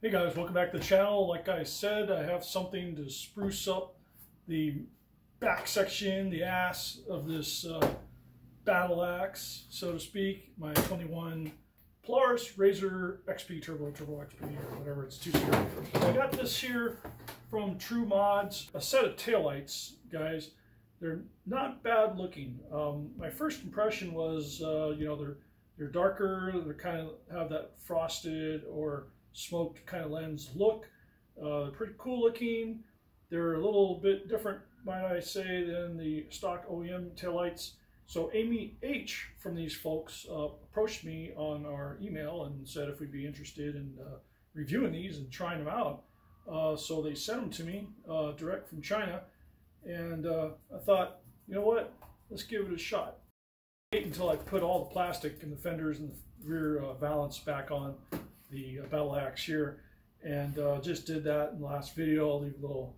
Hey guys, welcome back to the channel. Like I said, I have something to spruce up the back section, the ass of this uh, battle axe, so to speak. My 21 Polaris RZR XP Turbo, Turbo XP, or whatever, it's two. I got this here from True Mods, a set of taillights, guys. They're not bad looking. Um, my first impression was, uh, you know, they're they're darker, they kind of have that frosted or smoked kind of lens look. Uh, pretty cool looking. They're a little bit different, might I say, than the stock OEM taillights. So Amy H from these folks uh, approached me on our email and said if we'd be interested in uh, reviewing these and trying them out. Uh, so they sent them to me uh, direct from China. And uh, I thought, you know what, let's give it a shot. Wait until I put all the plastic and the fenders and the rear valance back on the uh, battle axe here and uh, just did that in the last video. I'll leave a little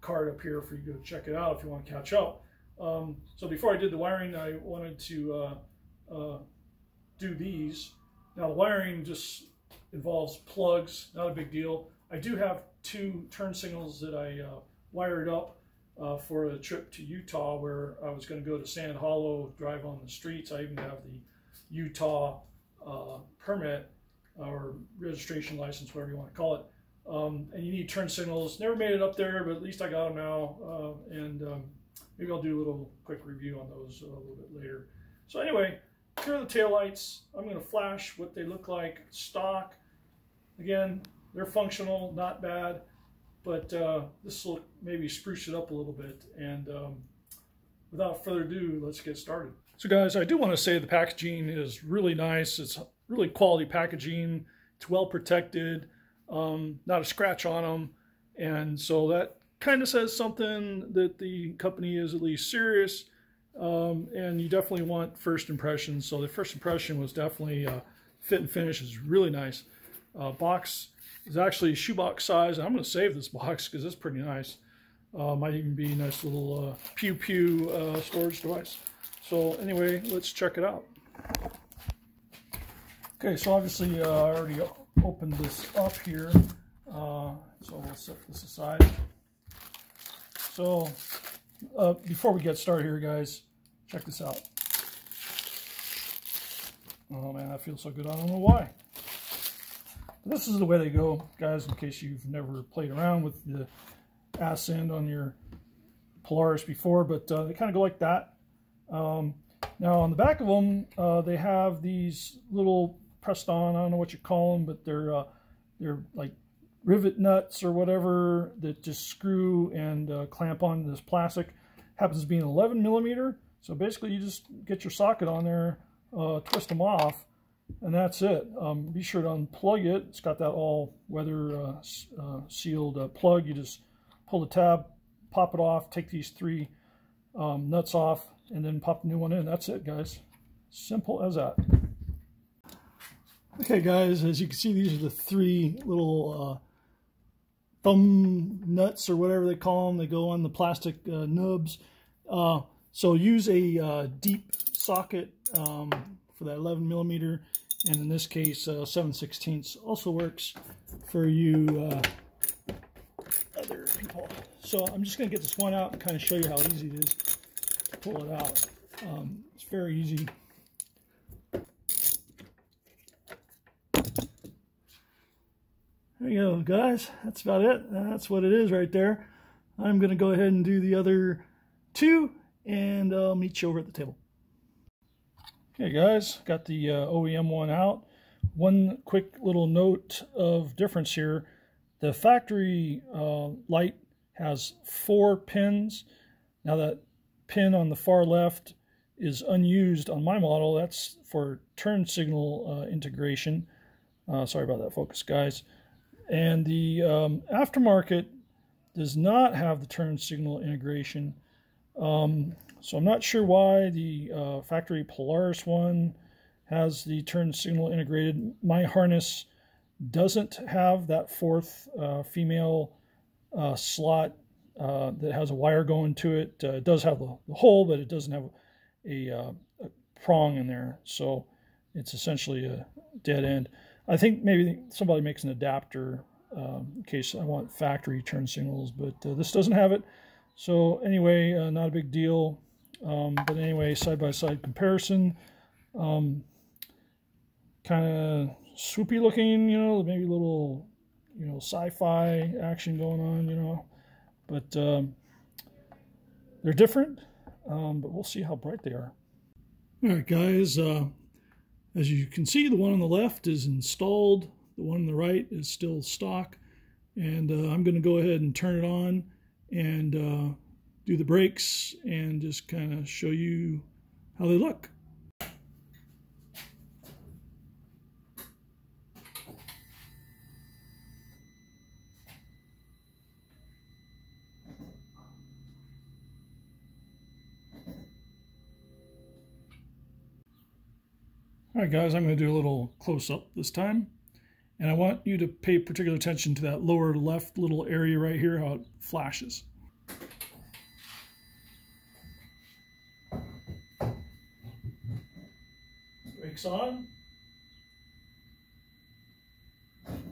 card up here for you to check it out if you want to catch up. Um, so before I did the wiring, I wanted to uh, uh, do these. Now the wiring just involves plugs, not a big deal. I do have two turn signals that I uh, wired up uh, for a trip to Utah where I was going to go to Sand Hollow, drive on the streets. I even have the Utah permit or registration license, whatever you want to call it. Um, and you need turn signals. Never made it up there, but at least I got them now. Uh, and um, maybe I'll do a little quick review on those a little bit later. So anyway, here are the taillights. I'm going to flash what they look like stock. Again, they're functional, not bad, but uh, this will maybe spruce it up a little bit. And um, without further ado, let's get started. So guys, I do want to say the packaging is really nice. It's really quality packaging. It's well protected, um, not a scratch on them. And so that kind of says something that the company is at least serious. Um, and you definitely want first impressions. So the first impression was definitely uh, fit and finish is really nice. Uh, box is actually shoebox size. I'm going to save this box because it's pretty nice. Uh, might even be a nice little uh, pew pew uh, storage device. So anyway, let's check it out. Okay, so obviously uh, I already opened this up here. Uh, so we'll set this aside. So uh, before we get started here, guys, check this out. Oh man, that feels so good. I don't know why. This is the way they go, guys, in case you've never played around with the ass end on your Polaris before, but uh, they kind of go like that. Um, now on the back of them, uh, they have these little pressed on, I don't know what you call them, but they're, uh, they're like rivet nuts or whatever that just screw and uh, clamp on this plastic. Happens to be an 11 millimeter. So basically you just get your socket on there, uh, twist them off, and that's it. Um, be sure to unplug it. It's got that all weather uh, uh, sealed uh, plug. You just pull the tab, pop it off, take these three um, nuts off, and then pop the new one in. That's it, guys. Simple as that. Okay, guys, as you can see, these are the three little uh, thumb nuts or whatever they call them. They go on the plastic uh, nubs. Uh, so use a uh, deep socket um, for that 11 millimeter, and in this case, uh, 7 16 also works for you uh, other people. So I'm just going to get this one out and kind of show you how easy it is to pull it out. Um, it's very easy. There you go, guys. That's about it. That's what it is right there. I'm going to go ahead and do the other two, and I'll meet you over at the table. Okay, guys, got the uh, OEM one out. One quick little note of difference here. The factory uh, light has four pins. Now that pin on the far left is unused on my model. That's for turn signal uh, integration. Uh, sorry about that focus, guys. And the um, aftermarket does not have the turn signal integration. Um, so I'm not sure why the uh, factory Polaris one has the turn signal integrated. My harness doesn't have that fourth uh, female uh, slot uh, that has a wire going to it. Uh, it does have the, the, hole, but it doesn't have a, uh, a, prong in there. So it's essentially a dead end. I think maybe somebody makes an adapter um, in case I want factory turn signals, but uh, this doesn't have it. So anyway, uh, not a big deal. Um, but anyway, side-by-side -side comparison. Um, kind of swoopy looking, you know, maybe a little, you know, sci-fi action going on, you know. But um, they're different, um, but we'll see how bright they are. All right, guys. Uh, as you can see, the one on the left is installed. The one on the right is still stock. And uh, I'm going to go ahead and turn it on and uh, do the brakes and just kind of show you how they look. All right, guys, I'm going to do a little close-up this time. And I want you to pay particular attention to that lower left little area right here, how it flashes. Brakes on.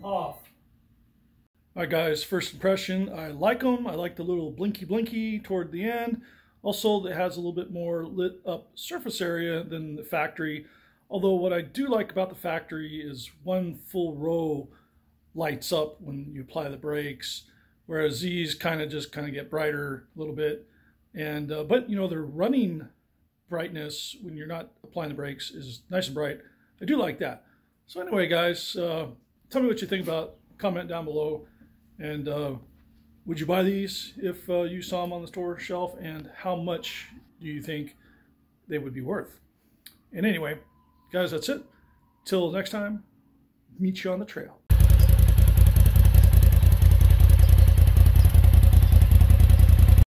Off. All right, guys, first impression, I like them. I like the little blinky blinky toward the end. Also, it has a little bit more lit up surface area than the factory Although what I do like about the factory is one full row lights up when you apply the brakes, whereas these kind of just kind of get brighter a little bit. And uh, but you know the running brightness when you're not applying the brakes is nice and bright. I do like that. So anyway, guys, uh, tell me what you think about. Comment down below, and uh, would you buy these if uh, you saw them on the store shelf? And how much do you think they would be worth? And anyway. Guys, that's it. Till next time, meet you on the trail.